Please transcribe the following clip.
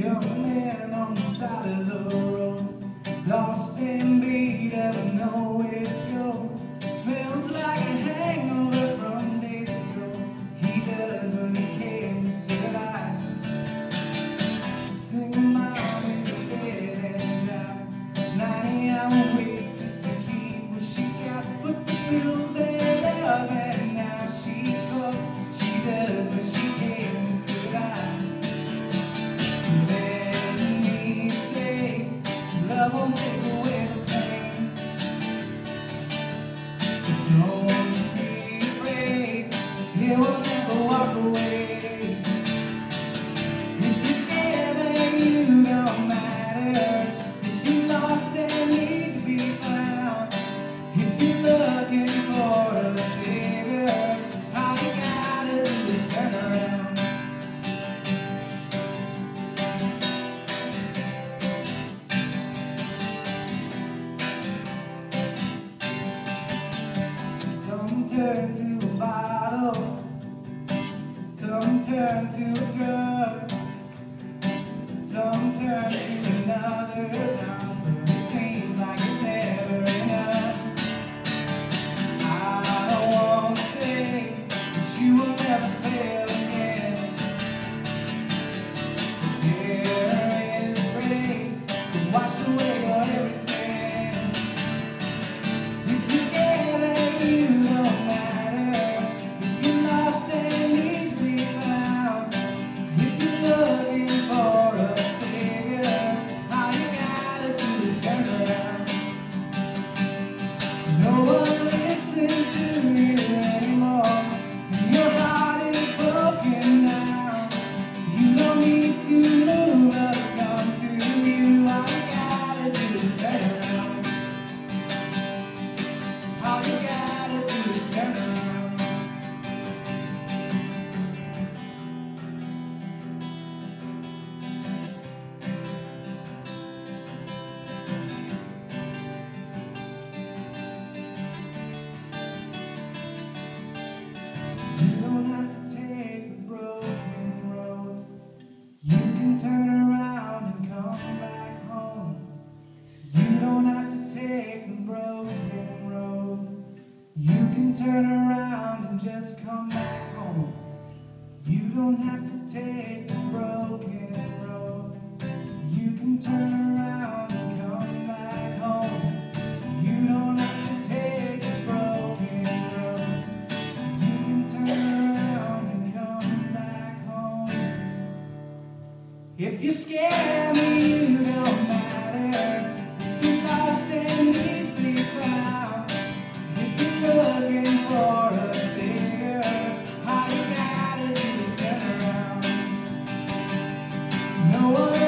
Young man on the side of the road, lost and beat, ever know. No. turn to a bottle, some turn to a drug, some turn to If you scare me, you don't matter. You're lost and deeply found. If you're looking for a stinger, all you gotta do is turn around. No one